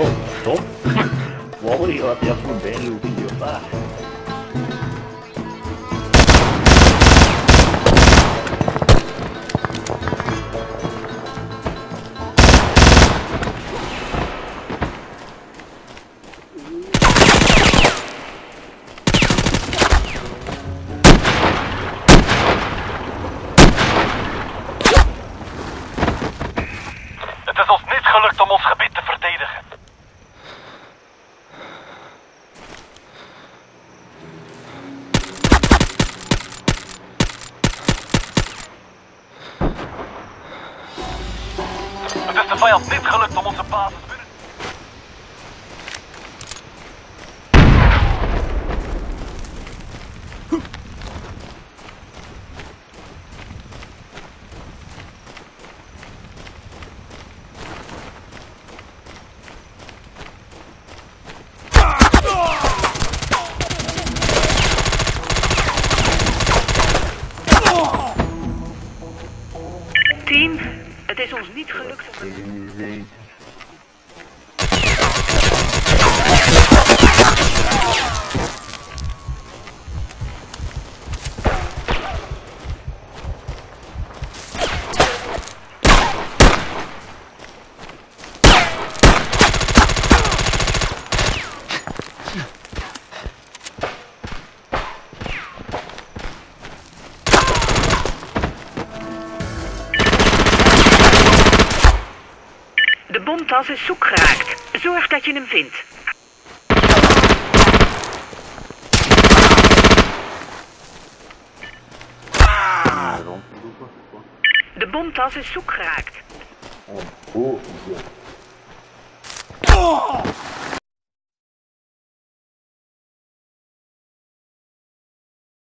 Wow, stop. Wally, eu até afundei o? Het is ons niet gelukt om Het is de vijand niet gelukt om onze basis binnen... Team, het is ons niet gelukt om... De bomtas is zoek geraakt. Zorg dat je hem vindt. De bomtas is zoek geraakt. Oh.